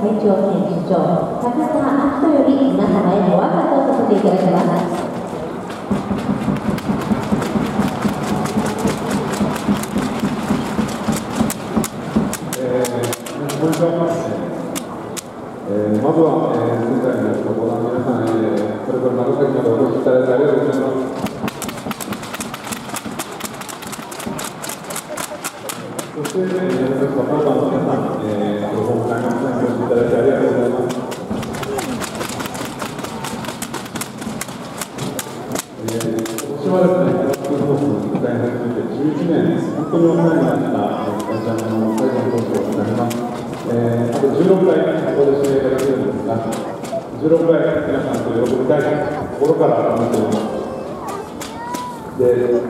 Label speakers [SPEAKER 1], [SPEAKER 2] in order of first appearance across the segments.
[SPEAKER 1] 会長兼主長高田明人より皆様へのお挨拶をさせていただきます
[SPEAKER 2] えー、こんにちは。えー、まずは、えー、前回のご覧の皆さん、えー、それから長崎までお越しいただいてありがとうございます。そして、えー、私サポーターの皆さん、えー、ご本会の皆さんにお越しいただいてありがとうございます。えー、今年はですね、私のホースの会に始めて11年、本当にお世話になった、会社の最後のコースをなります。えー、あと16回、ここで指名ができるんですが、16回、皆さんと喜びたい心から思っております。で、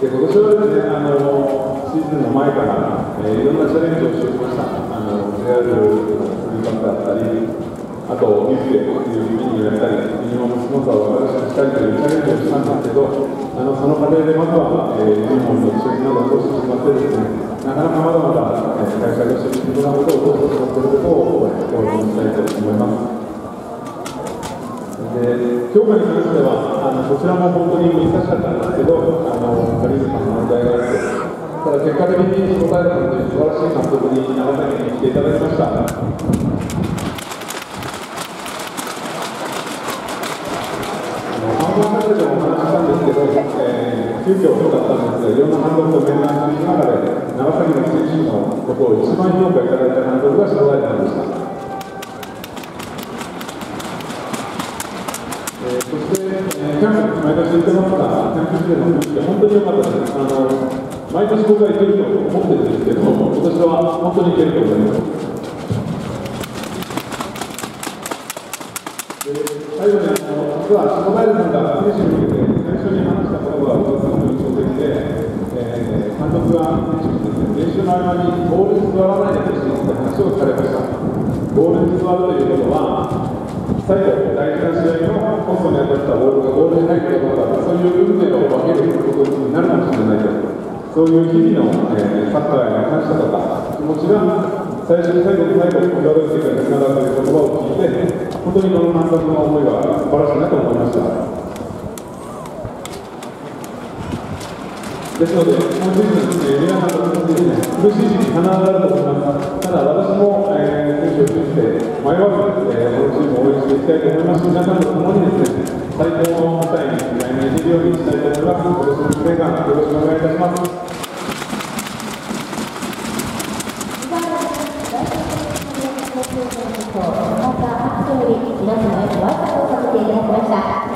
[SPEAKER 2] で今年はですね、あのシーズンの前から、えー、いろんなチャレンジをしてきました。あの JR のスリーバックだったり、あと、ミュージエっていう意味にやったり、ミニマムスポンサーを新しくしたりというチャレンジをしたんですけど、あのその過程でまずは、えー、ユニフォームの一緒などを通してしまってですね、なかなかまだまだ、えー、会社として必要なことを通してしまっていることを、えー、共有したいと思います。で評価に関してはあのこちらも本当に難しかったんですけど、あのカリズマの問題があって、ただ結果的に答えたので素晴らしい監督に長崎に来ていただきました。半けど、えー、急遽多かったんですが、いろんな監督と面談しながら、長崎の選手のことを一番評価いただいた監督が白井さんでした。えー、そして、えー、キャンプ、毎年言ってますが、キャンプ時代の雰囲気本当に良かったです。あの毎年僕は行けると思ってるんですけど、今年は本当に行けると思います。で最後に、あの実は下平さんが選手に向けて最初に話したことが私の印象的で、えー、監督が選手に練習の合間にボールに座らないでほしいって話をされました。ボールに座るということは、最後、第一の試合のポストに当たったボールがボールに入っていることだそういう運命を分けることになるかもしれないです。そういう日々の、えー、サッカーへの感謝とか気持ちが最初に最後に最後に際立つ世界につながるという言葉を聞いて、本当にこの監督の思いは素晴らしいなと思いました。ですので、今シーズン、皆さんと共にですね、苦しい時期必ずあると思います。ただ、私も、えー、選手を通じて迷わず、えー、このチームを応援していきたいと思いますし、皆さんと共にですね、最高の舞台に来年行けるようにしたいと思います。今年の1年間、よろしくお願いいたします。
[SPEAKER 1] 高田明人より皆様へのお挨拶をさせていただきました。